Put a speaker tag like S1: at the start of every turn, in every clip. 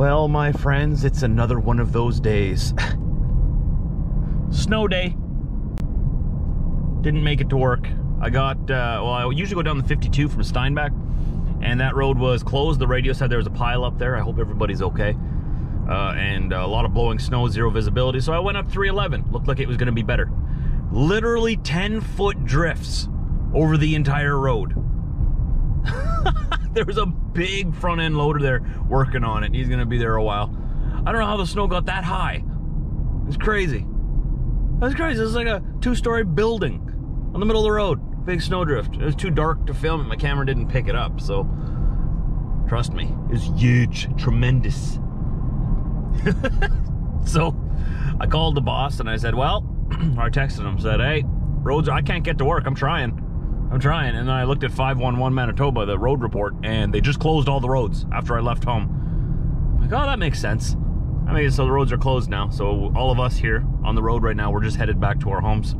S1: Well, my friends, it's another one of those days. Snow day. Didn't make it to work. I got, uh, well, I usually go down the 52 from Steinbach, and that road was closed. The radio said there was a pile up there. I hope everybody's okay. Uh, and a lot of blowing snow, zero visibility. So I went up 311. Looked like it was going to be better. Literally 10 foot drifts over the entire road. there was a big front end loader there working on it. He's gonna be there a while. I don't know how the snow got that high. It's crazy. That's crazy. It's like a two story building on the middle of the road. Big snowdrift. It was too dark to film it. My camera didn't pick it up, so trust me, it's huge, tremendous. so I called the boss and I said, well, I texted him, said, hey, roads, I can't get to work. I'm trying. I'm trying. And then I looked at 511 Manitoba, the road report, and they just closed all the roads after I left home. I'm like, oh, that makes sense. I mean, so the roads are closed now. So all of us here on the road right now, we're just headed back to our homes.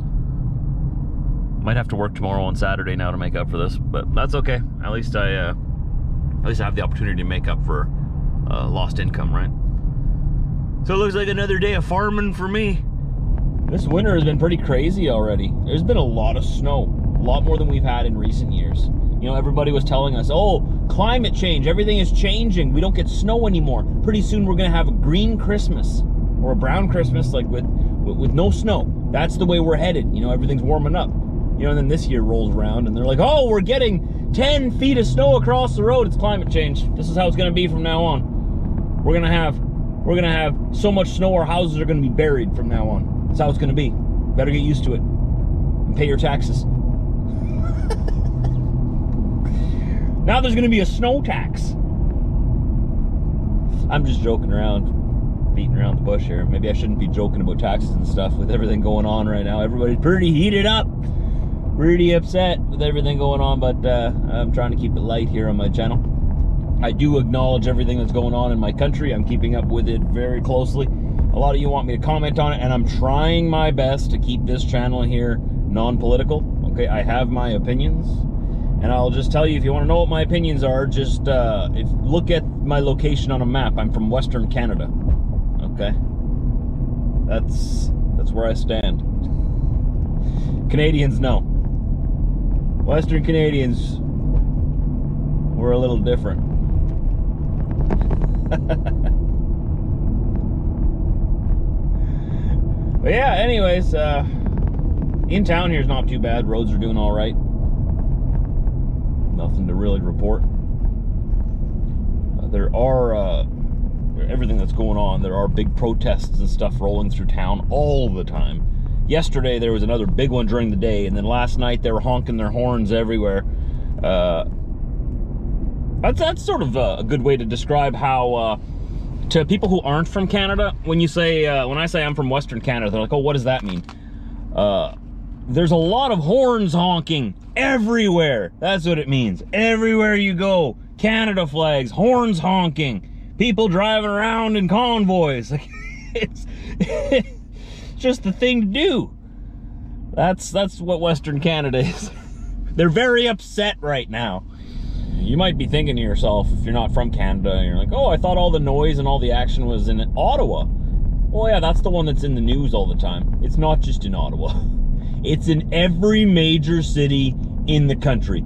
S1: Might have to work tomorrow on Saturday now to make up for this, but that's okay. At least I, uh, at least I have the opportunity to make up for uh, lost income, right? So it looks like another day of farming for me. This winter has been pretty crazy already. There's been a lot of snow a lot more than we've had in recent years. You know, everybody was telling us, oh, climate change, everything is changing. We don't get snow anymore. Pretty soon we're going to have a green Christmas or a brown Christmas, like with, with, with no snow. That's the way we're headed. You know, everything's warming up. You know, and then this year rolls around and they're like, oh, we're getting 10 feet of snow across the road. It's climate change. This is how it's going to be from now on. We're going to have, we're going to have so much snow our houses are going to be buried from now on. That's how it's going to be. Better get used to it and pay your taxes. Now there's going to be a snow tax. I'm just joking around, beating around the bush here. Maybe I shouldn't be joking about taxes and stuff with everything going on right now. Everybody's pretty heated up, pretty upset with everything going on, but uh, I'm trying to keep it light here on my channel. I do acknowledge everything that's going on in my country. I'm keeping up with it very closely. A lot of you want me to comment on it, and I'm trying my best to keep this channel here non-political. Okay, I have my opinions and I'll just tell you, if you want to know what my opinions are, just uh, if, look at my location on a map. I'm from Western Canada. Okay? That's, that's where I stand. Canadians know. Western Canadians, we're a little different. but yeah, anyways, uh, in town here's not too bad. Roads are doing all right nothing to really report. Uh, there are uh, everything that's going on. There are big protests and stuff rolling through town all the time. Yesterday there was another big one during the day, and then last night they were honking their horns everywhere. Uh, that's that's sort of a, a, good way to describe how. Uh, to people who aren't from Canada, when you say uh, when I say I'm from Western Canada, they're like, "Oh, what does that mean?" Uh, there's a lot of horns honking everywhere. That's what it means. Everywhere you go, Canada flags, horns honking, people driving around in convoys. Like it's, it's just the thing to do. That's that's what Western Canada is. They're very upset right now. You might be thinking to yourself, if you're not from Canada, and you're like, oh, I thought all the noise and all the action was in Ottawa. Well, yeah, that's the one that's in the news all the time. It's not just in Ottawa. It's in every major city in the country.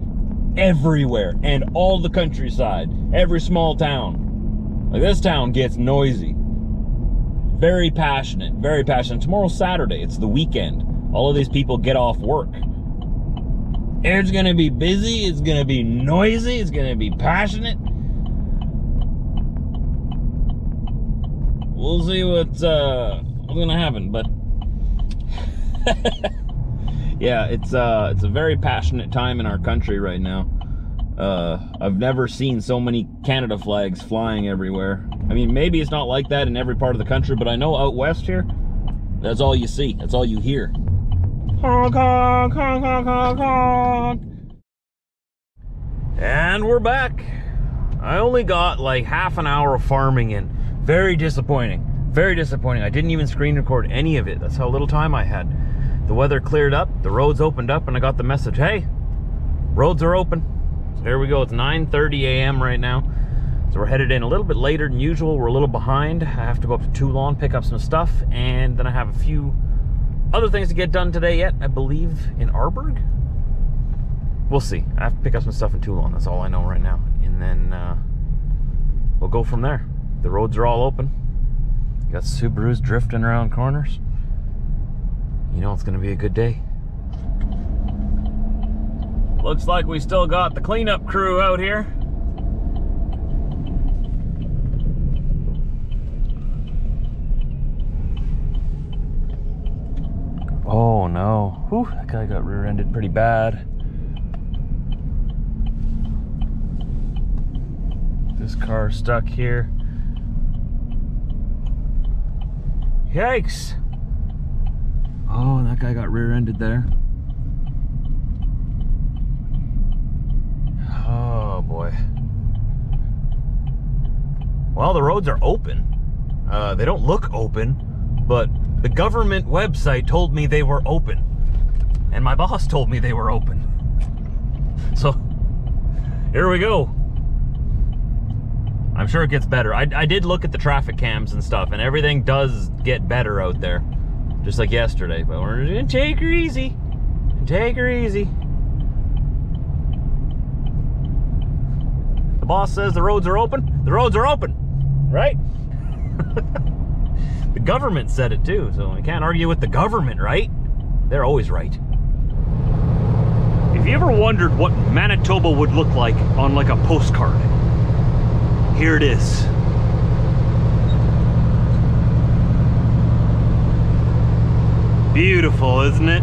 S1: Everywhere. And all the countryside. Every small town. Like this town gets noisy. Very passionate. Very passionate. Tomorrow's Saturday. It's the weekend. All of these people get off work. It's gonna be busy. It's gonna be noisy. It's gonna be passionate. We'll see what's uh what's gonna happen, but yeah, it's uh, it's a very passionate time in our country right now. Uh, I've never seen so many Canada flags flying everywhere. I mean, maybe it's not like that in every part of the country, but I know out west here, that's all you see. That's all you hear. Honk, honk, honk, honk, honk, honk. And we're back. I only got like half an hour of farming in. Very disappointing. Very disappointing. I didn't even screen record any of it. That's how little time I had the weather cleared up, the roads opened up, and I got the message, hey, roads are open. So here we go, it's 9.30 a.m. right now. So we're headed in a little bit later than usual. We're a little behind. I have to go up to Teulon, pick up some stuff, and then I have a few other things to get done today yet, I believe in Arborg. We'll see. I have to pick up some stuff in Teulon. That's all I know right now. And then uh, we'll go from there. The roads are all open. Got Subarus drifting around corners. It's going to be a good day. Looks like we still got the cleanup crew out here. Oh no. Whew, that guy got rear-ended pretty bad. This car stuck here. Yikes! Oh, that guy got rear-ended there. Oh boy. Well, the roads are open. Uh, they don't look open, but the government website told me they were open. And my boss told me they were open. So, here we go. I'm sure it gets better. I, I did look at the traffic cams and stuff, and everything does get better out there. Just like yesterday. But we're gonna take her easy. Take her easy. The boss says the roads are open. The roads are open, right? the government said it too, so I can't argue with the government, right? They're always right. If you ever wondered what Manitoba would look like on like a postcard, here it is. Beautiful, isn't it?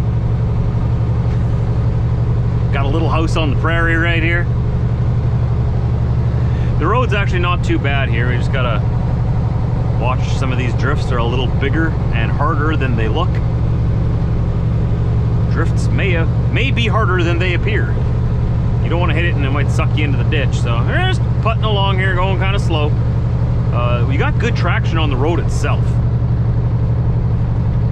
S1: Got a little house on the prairie right here. The road's actually not too bad here. We just gotta watch some of these drifts. They're a little bigger and harder than they look. Drifts may, may be harder than they appear. You don't want to hit it and it might suck you into the ditch. So we're just putting along here, going kind of slow. Uh, we got good traction on the road itself.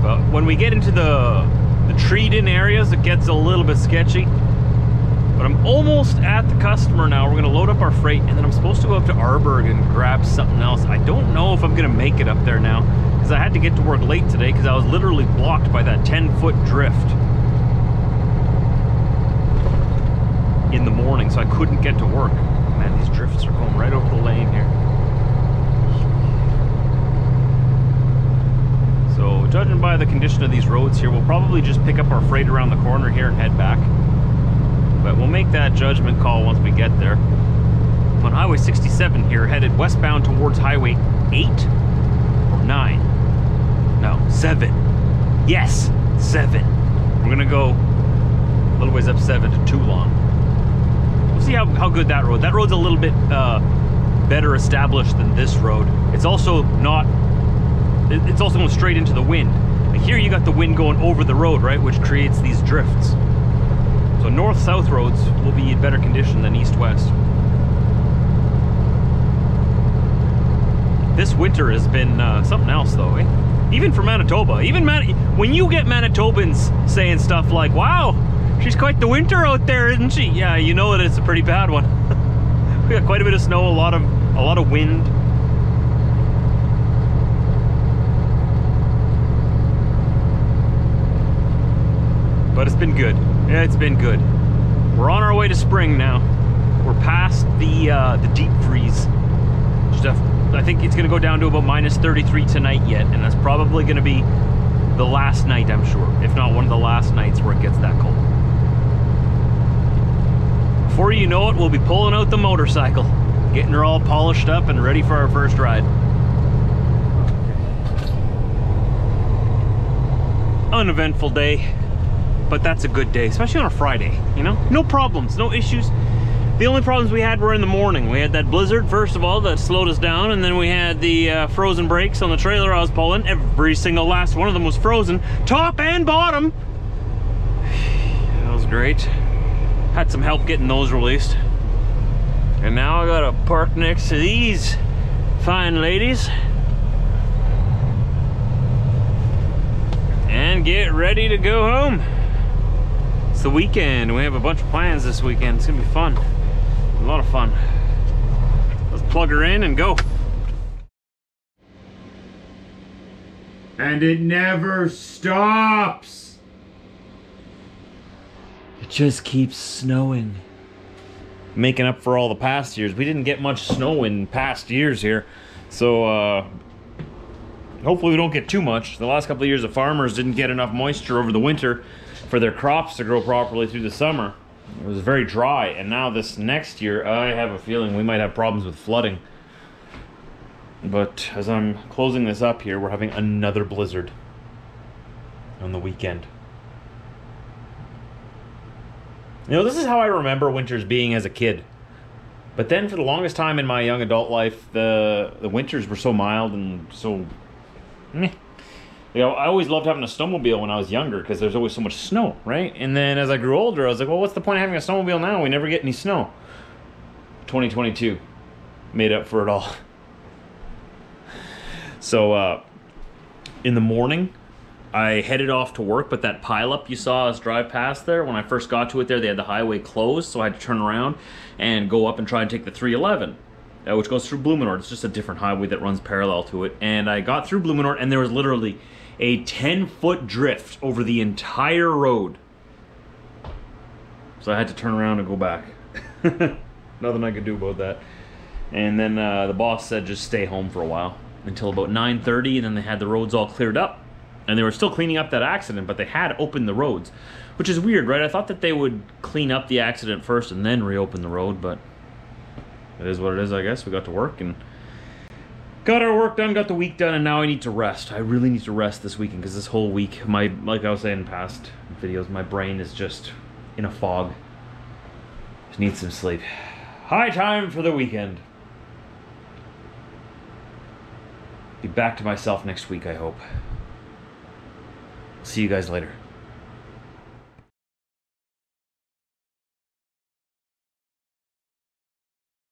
S1: But when we get into the, the treed-in areas, it gets a little bit sketchy. But I'm almost at the customer now. We're gonna load up our freight and then I'm supposed to go up to Arborg and grab something else. I don't know if I'm gonna make it up there now because I had to get to work late today because I was literally blocked by that 10 foot drift in the morning, so I couldn't get to work. Man, these drifts are going right over the lane here. So judging by the condition of these roads here, we'll probably just pick up our freight around the corner here and head back. But we'll make that judgment call once we get there. On Highway 67 here, headed westbound towards Highway 8 or 9. No, 7. Yes, 7. We're gonna go a little ways up 7 to Teulon. We'll see how, how good that road. That road's a little bit uh, better established than this road. It's also not it's also going straight into the wind. Like here you got the wind going over the road, right, which creates these drifts. So north-south roads will be in better condition than east-west. This winter has been uh, something else though, eh? Even for Manitoba. Even Man when you get Manitobans saying stuff like, wow, she's quite the winter out there, isn't she? Yeah, you know that it's a pretty bad one. we got quite a bit of snow, a lot of a lot of wind. Been good. It's been good. We're on our way to spring now. We're past the uh, the deep freeze stuff. I think it's gonna go down to about minus 33 tonight yet, and that's probably gonna be the last night, I'm sure. If not one of the last nights where it gets that cold. Before you know it, we'll be pulling out the motorcycle, getting her all polished up and ready for our first ride. Uneventful day but that's a good day, especially on a Friday, you know? No problems, no issues. The only problems we had were in the morning. We had that blizzard, first of all, that slowed us down, and then we had the uh, frozen brakes on the trailer I was pulling. Every single last one of them was frozen, top and bottom. That was great. Had some help getting those released. And now I gotta park next to these fine ladies. And get ready to go home. It's the weekend. We have a bunch of plans this weekend. It's gonna be fun. A lot of fun. Let's plug her in and go.
S2: And it never stops.
S1: It just keeps snowing. Making up for all the past years. We didn't get much snow in past years here. So, uh, hopefully we don't get too much. The last couple of years, the farmers didn't get enough moisture over the winter for their crops to grow properly through the summer. It was very dry, and now this next year, I have a feeling we might have problems with flooding. But as I'm closing this up here, we're having another blizzard on the weekend. You know, this is how I remember winters being as a kid. But then for the longest time in my young adult life, the the winters were so mild and so meh. You know, I always loved having a snowmobile when I was younger because there's always so much snow, right? And then as I grew older, I was like, well, what's the point of having a snowmobile now? We never get any snow. 2022 made up for it all. So, uh, in the morning, I headed off to work, but that pileup you saw us drive past there, when I first got to it there, they had the highway closed, so I had to turn around and go up and try and take the 311 uh, which goes through Blumenort. It's just a different highway that runs parallel to it. And I got through Blumenort, and there was literally a 10 foot drift over the entire road. So I had to turn around and go back. Nothing I could do about that. And then uh, the boss said just stay home for a while until about 9:30, and then they had the roads all cleared up, and they were still cleaning up that accident, but they had opened the roads, which is weird, right? I thought that they would clean up the accident first and then reopen the road, but it is what it is, I guess. We got to work and got our work done, got the week done, and now I need to rest. I really need to rest this weekend because this whole week, my like I was saying in past videos, my brain is just in a fog. Just need some sleep. High time for the weekend. Be back to myself next week, I hope. See you guys later.